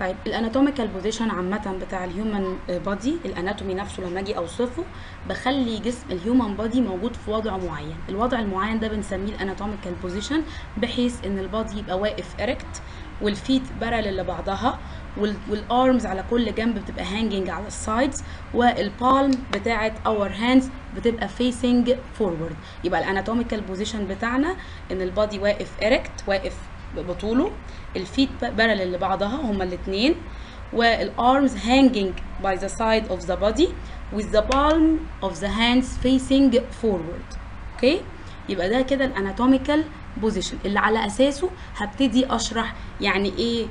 طيب ال anatomical position عامة بتاع ال human body ال anatomy نفسه لما أجي أوصفه بخلي جسم ال human body موجود في وضع معين. الوضع المعين ده بنسميه ال anatomical position بحيث إن ال body يبقى واقف erect وال feet parallel لبعضها وال arms على كل جنب بتبقى hanging على ال sides وال palm بتاعه or hands بتبقى facing forward يبقى ال anatomical position بتاعنا إن ال body واقف erect واقف بطوله. ال feet parallel لبعضها هما الاثنين وال arms hanging by the side of the body with the palm of the hands facing forward. okay يبقى ده كده ال anatomical position اللي على أساسه هبتدي أشرح يعني إيه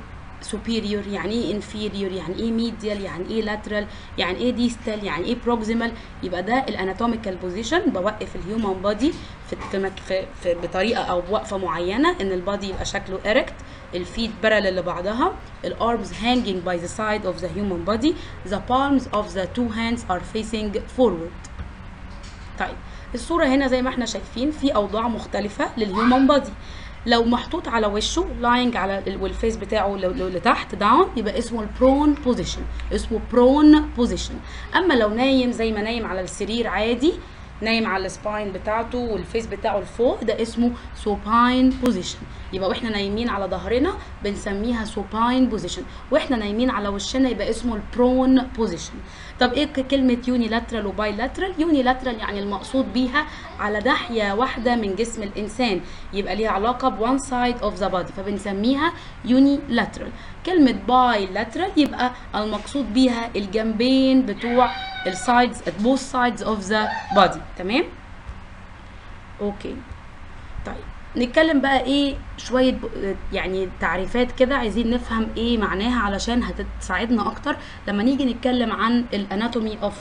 superior يعني إيه inferior يعني إيه medial يعني إيه lateral يعني إيه distal يعني إيه proximal. يبقى ده ال anatomical position بوقف ال human body في في, بطريقة أو بوقفة معينة إن ال body يبقى شكله erect ال feet parallel لبعضها ال arms hanging by the side of the human body the palms of the two hands are facing forward. طيب الصورة هنا زي ما إحنا شايفين في أوضاع مختلفة لل human body لو محطوط على وشه lying على وال face بتاعه لتحت down يبقى اسمه ال prone position اسمه prone position أما لو نايم زي ما نايم على السرير عادي نايم على ال spine بتاعته وال face بتاعه لفوق ده اسمه supine position يبقى وإحنا نايمين على ظهرنا بنسميها supine position وإحنا نايمين على وشنا يبقى اسمه ال prone position طب إيه كلمة unilateral و bilateral unilateral يعني المقصود بيها على ناحية واحدة من جسم الإنسان يبقى ليها علاقة ب one side of the body فبنسميها unilateral كلمة bilateral يبقى المقصود بيها الجنبين بتوع ال sides both sides of the body. تمام؟ okay نتكلم بقى إيه شوية يعني تعريفات كده عايزين نفهم إيه معناها علشان هتساعدنا أكتر. لما نيجي نتكلم عن ال anatomy of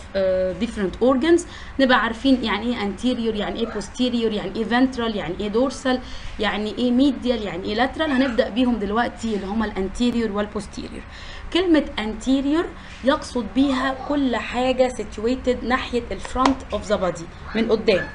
different organs نبقى عارفين يعني إيه anterior يعني إيه posterior يعني إيه ventral يعني إيه dorsal يعني إيه medial يعني إيه lateral. هنبدأ بيهم دلوقتي اللي هما ال anterior وال posterior كلمة anterior يقصد بيها كل حاجة situated ناحية ال front of the body من قدام.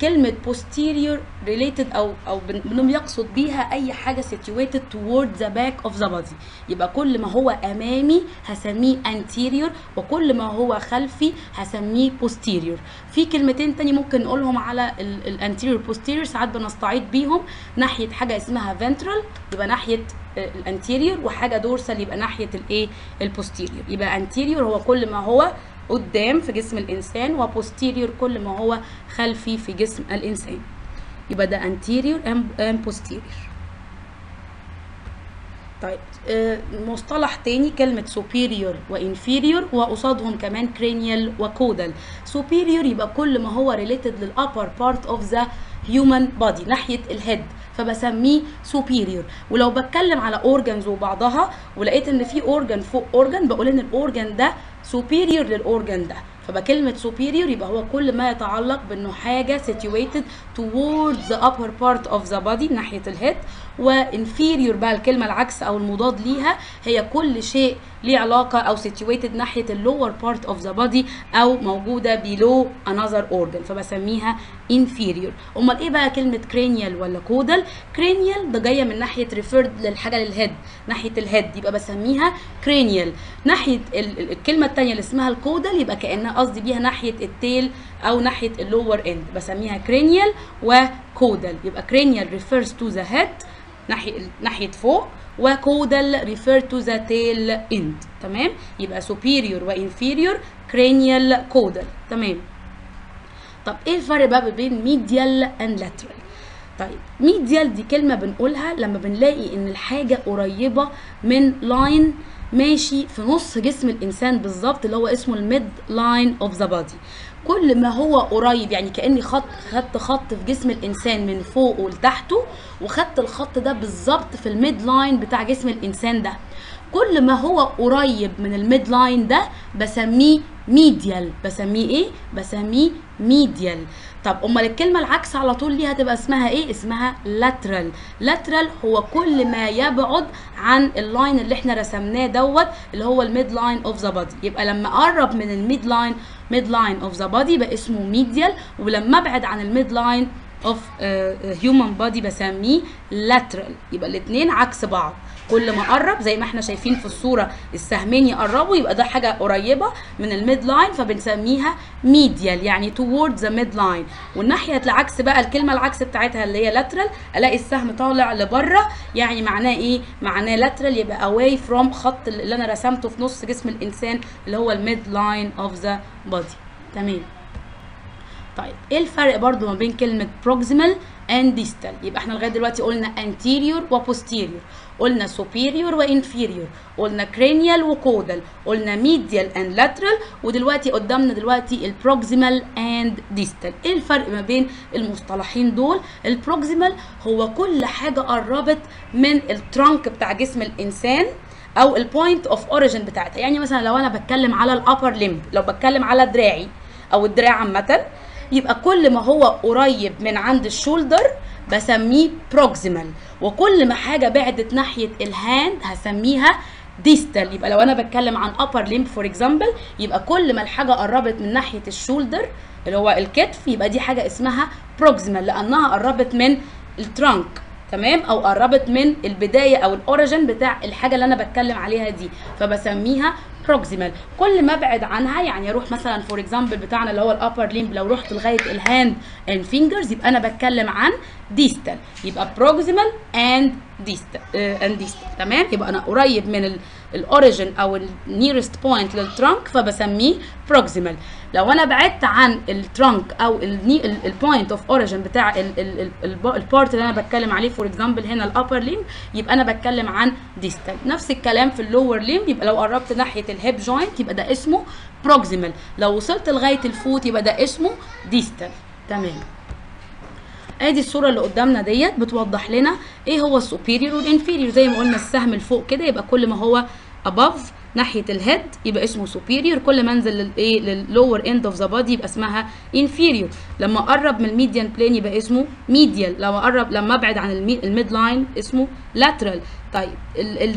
كلمة posterior related أو أو بنقول يقصد بيها أي حاجة situated toward the back of the body. يبقى كل ما هو أمامي هسميه anterior وكل ما هو خلفي هسميه posterior. في كلمتين تاني ممكن نقولهم على ال anterior posterior ساعات بنستعيد بيهم. ناحية حاجة اسمها ventral يبقى ناحية ال anterior وحاجة dorsal يبقى ناحية الايه ال posterior يبقى anterior هو كل ما هو قدام في جسم الإنسان و posterior كل ما هو خلفي في جسم الإنسان. يبقى ده anterior and posterior. طيب آه مصطلح تاني كلمة superior و inferior وقصادهم كمان cranial و caudal superior يبقى كل ما هو related لل upper part of the human body ناحية ال head فبسميه superior. ولو بتكلم على organs وبعضها ولقيت إن في organ فوق organ بقول إن ال organ ده superior لل organ ده. فبقى كلمة superior يبقى هو كل ما يتعلق بإنه حاجة situated towards the upper part of the body ناحية ال head. و inferior بقى الكلمة العكس أو المضاد ليها هي كل شيء ليه علاقة أو situated ناحية ال lower part of the body أو موجودة below another organ فبسميها inferior. أمال إيه بقى كلمة cranial ولا caudal cranial ده جاية من ناحية referred للحاجة لل head ناحية ال head يبقى بسميها cranial. ناحية الكلمة التانية اللي اسمها ال caudal يبقى كأنها قصدي بيها ناحية ال tail أو ناحية ال lower end بسميها cranial و caudal يبقى cranial refers to the head ناحية ناحية فوق و caudal refer to the tail end. تمام؟ يبقى superior و inferior cranial caudal. تمام؟ طب إيه الفرق بقى بين medial and lateral طيب medial دي كلمة بنقولها لما بنلاقي إن الحاجة قريبة من line ماشي في نص جسم الإنسان بالظبط اللي هو اسمه ال mid line of the body كل ما هو قريب يعني كأني خط خدت خط في جسم الإنسان من فوق ولتحته وخدت الخط ده بالظبط في ال mid line بتاع جسم الإنسان ده. كل ما هو قريب من ال mid line ده بسميه medial. بسميه إيه؟ بسميه medial. طب أمال الكلمة العكس على طول ليها تبقى اسمها إيه؟ اسمها lateral lateral هو كل ما يبعد عن ال line اللي إحنا رسمناه دوت اللي هو ال mid line of the body يبقى لما أقرب من ال mid line mid line of the body يبقى اسمه medial ولما أبعد عن ال mid line of human body بسميه lateral يبقى الاثنين عكس بعض. كل ما قرب زي ما إحنا شايفين في الصورة السهمين يقربوا يبقى ده حاجة قريبة من ال mid line فبنسميها medial يعني towards the mid line. والناحية العكس بقى الكلمة العكس بتاعتها اللي هي lateral ألاقي السهم طالع لبرة يعني معناه إيه؟ معناه lateral يبقى away from خط اللي أنا رسمته في نص جسم الإنسان اللي هو ال mid line of the body. تمام؟ طيب إيه الفرق برضو ما بين كلمة proximal and distal يبقى إحنا لغاية دلوقتي قلنا anterior و posterior قلنا superior و inferior قلنا cranial و caudal قلنا medial and lateral ودلوقتي قدامنا دلوقتي ال proximal and distal. إيه الفرق ما بين المصطلحين دول؟ ال proximal هو كل حاجة قربت من ال trunk بتاع جسم الإنسان أو ال point of origin بتاعتها. يعني مثلا لو أنا بتكلم على ال upper limb لو بتكلم على دراعي أو الدراع عامة يبقى كل ما هو قريب من عند ال shoulder بسميه proximal وكل ما حاجة بعدت ناحية ال hand هسميها distal يبقى لو أنا بتكلم عن upper limb for example يبقى كل ما الحاجة قربت من ناحية ال shoulder اللي هو الكتف يبقى دي حاجة اسمها proximal لأنها قربت من ال trunk تمام؟ أو قربت من البداية أو ال origin بتاع الحاجة اللي أنا بتكلم عليها دي. فبسميها proximal كل ما ابعد عنها يعني أروح مثلا for example بتاعنا اللي هو ال upper limb لو رحت لغاية ال hand and fingers يبقى أنا بتكلم عن distal يبقى proximal and distal and distal تمام؟ يبقى أنا قريب من ال origin أو ال nearest point لل trunk فبسميه proximal لو أنا بعدت عن ال trunk أو ال point of origin بتاع ال part اللي أنا بتكلم عليه for example هنا ال upper limb يبقى أنا بتكلم عن distal نفس الكلام في ال lower limb يبقى لو قربت ناحية ال hip joint يبقى ده اسمه proximal لو وصلت لغاية ال foot يبقى ده اسمه distal تمام. ادي الصورة اللي قدامنا ديت بتوضح لنا إيه هو ال superior وال inferior زي ما قلنا السهم لفوق كده يبقى كل ما هو above ناحية ال head يبقى اسمه superior. كل ما انزل للايه لل lower end of the body يبقى اسمها inferior. لما اقرب من ال median plane يبقى اسمه medial. لما اقرب لما ابعد عن ال midline اسمه lateral. طيب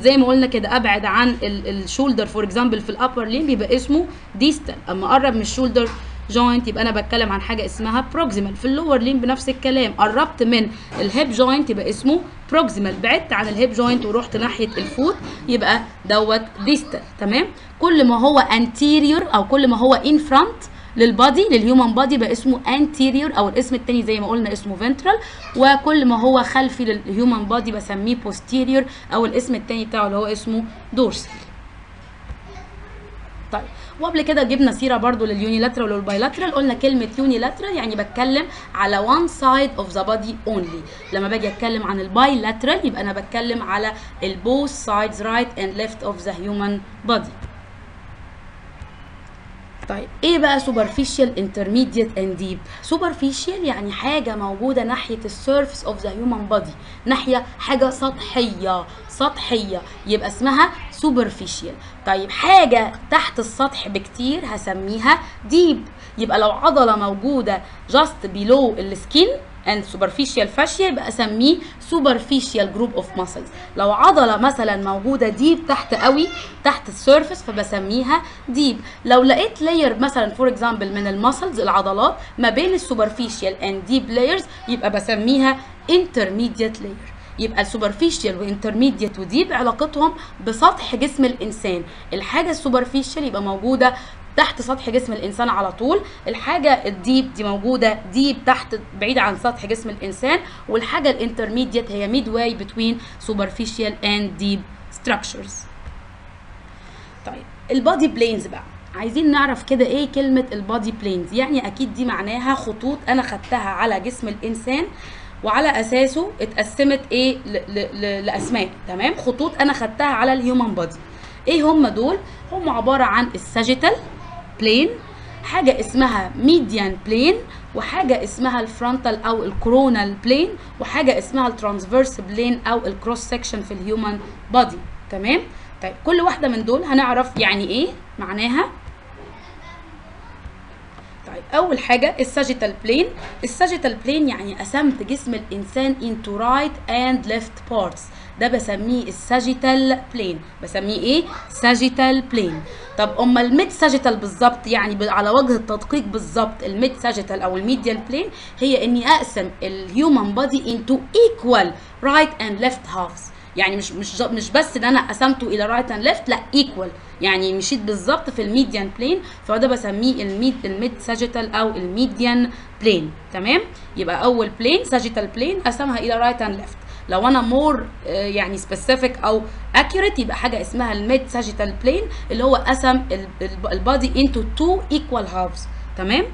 زي ما قلنا كده ابعد عن ال shoulder for example في ال upper limb يبقى اسمه distal. اما اقرب من ال shoulder joint يبقى أنا بتكلم عن حاجة اسمها proximal في ال lower limb بنفس الكلام. قربت من ال hip joint يبقى اسمه proximal بعدت عن ال hip joint ورحت ناحية ال foot يبقى دوت distal تمام؟ كل ما هو anterior أو كل ما هو in front لل body لل human body بقى اسمه anterior أو الاسم التاني زي ما قلنا اسمه ventral. وكل ما هو خلفي لل human body بسميه posterior أو الاسم التاني بتاعه اللي هو اسمه dorsal. طيب. وقبل كده جبنا سيرة برضو لل unilateral وال bilateral قلنا كلمة unilateral يعني بتكلم على one side of the body only. لما باجي أتكلم عن ال bilateral يبقى أنا بتكلم على ال both sides right and left of the human body. طيب إيه بقى superficial intermediate and deep superficial يعني حاجة موجودة ناحية ال surface of the human body ناحية حاجة سطحية سطحية يبقى اسمها superficial. طيب حاجة تحت السطح بكتير هسميها deep. يبقى لو عضلة موجودة just below السكين and superficial fascia يبقى أسميه superficial group of muscles. لو عضلة مثلا موجودة deep تحت قوي تحت ال surface فبسميها deep لو لقيت layer مثلا for example من ال muscles العضلات ما بين ال superficial and deep layers يبقى بسميها intermediate layer. يبقى ال superficial و intermediate و deep علاقتهم بسطح جسم الإنسان. الحاجة ال superficial يبقى موجودة تحت سطح جسم الإنسان على طول. الحاجة ال deep دي موجودة deep تحت بعيد عن سطح جسم الإنسان. والحاجة ال intermediate هي midway between superficial and deep structures. طيب ال body planes بقى. عايزين نعرف كده إيه كلمة ال body planes يعني أكيد دي معناها خطوط أنا خدتها على جسم الإنسان وعلى أساسه اتقسمت إيه لأسماء. تمام؟ خطوط أنا خدتها على ال human body إيه هم دول؟ هم عبارة عن ال sagittal plane حاجة اسمها median plane وحاجة اسمها ال frontal أو ال coronal plane وحاجة اسمها ال transverse plane أو ال cross section في ال human body تمام؟ طيب كل واحدة من دول هنعرف يعني إيه معناها؟ طيب أول حاجة ال sagittal plane ال sagittal plane يعني قسمت جسم الإنسان into right and left parts. ده بسميه ال sagittal plane بسميه إيه؟ sagittal plane طب اما ال mid sagittal بالظبط يعني على وجه التدقيق بالظبط ال mid sagittal أو ال median plane هي إني أقسم ال human body into equal right and left halves. يعني مش مش مش بس إن أنا قسمته إلى right and left لأ equal يعني مشيت بالظبط في ال median plane فده بسميه ال mid ال mid sagittal أو ال median plane تمام؟ يبقى أول plane sagittal plane قسمها إلى right and left لو أنا more يعني specific أو accurate يبقى حاجة اسمها ال mid sagittal plane اللي هو قسم ال body into two equal halves تمام؟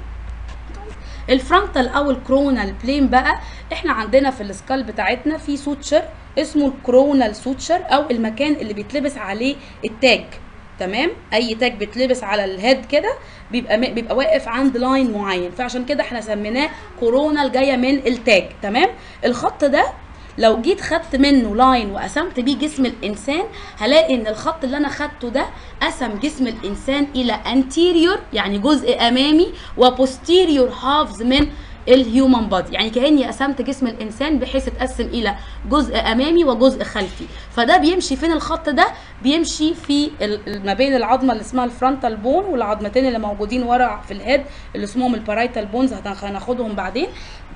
ال frontal أو ال coronal plane بقى إحنا عندنا في ال skull بتاعتنا في suture اسمه ال coronal suture أو المكان اللي بيتلبس عليه التاج تمام؟ أي تاج بيتلبس على ال head كده بيبقى بيبقى واقف عند line معين فعشان كده إحنا سميناه coronal جاية من التاج تمام؟ الخط ده لو جيت خدت منه line وقسمت بيه جسم الإنسان هلاقي إن الخط اللي أنا خدته ده قسم جسم الإنسان إلى anterior يعني جزء أمامي و posterior halves من ال human body يعني كأني قسمت جسم الإنسان بحيث اتقسم إلى جزء أمامي وجزء خلفي. فده بيمشي فين الخط ده؟ بيمشي في ما بين العظمة اللي اسمها ال frontal bone والعظمتين اللي موجودين ورا في ال head اللي اسمهم ال parietal bones هناخدهم بعدين.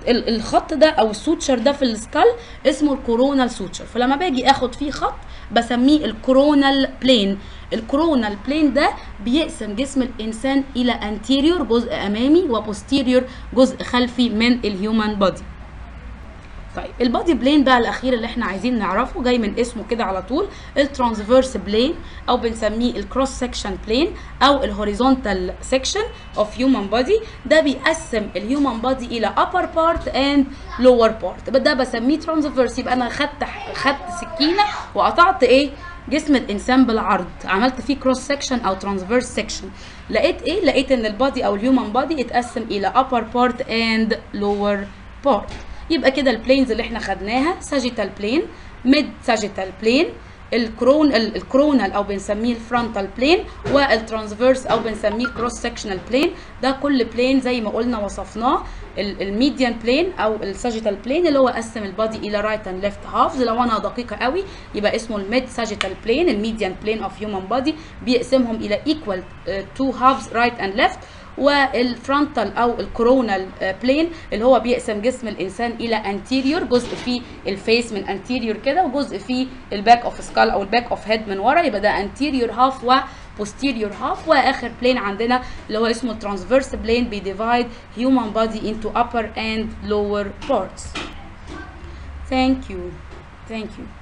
الخط ده أو ال suture ده في ال skull اسمه ال coronal suture فلما باجي اخد فيه خط بسميه ال coronal plane ال coronal plane ده بيقسم جسم الإنسان إلى anterior جزء أمامي و posterior جزء خلفي من ال human body طيب ال body plane بقى الأخير اللي إحنا عايزين نعرفه جاي من اسمه كده على طول ال transverse plane أو بنسميه ال cross section plane أو ال horizontal section of human body ده بيقسم ال human body إلى upper part and lower part. ده بسميه transverse يبقى أنا خدت خدت سكينة وقطعت إيه؟ جسم الإنسان بالعرض. عملت فيه cross section أو transverse section لقيت إيه؟ لقيت إن ال body أو ال human body اتقسم إلى upper part and lower part. يبقى كده ال planes اللي إحنا خدناها sagittal plane mid sagittal plane ال coron ال coronal أو بنسميه ال frontal plane وال transverse أو بنسميه ال cross sectional plane ده كل plane زي ما قلنا وصفناه. ال median plane أو ال sagittal plane اللي هو قسم ال body إلى right and left halves لو أنا دقيقة قوي يبقى اسمه ال mid sagittal plane ال median plane of human body بيقسمهم إلى equal two halves right and left وال frontal أو ال coronal plane اللي هو بيقسم جسم الإنسان إلى anterior جزء فيه ال face من anterior كده وجزء فيه ال back of skull أو ال back of head من ورا يبقى ده anterior half و posterior half. وآخر بلين عندنا اللي هو اسمه transverse plane بي divide human body into upper and lower parts. Thank you. Thank you.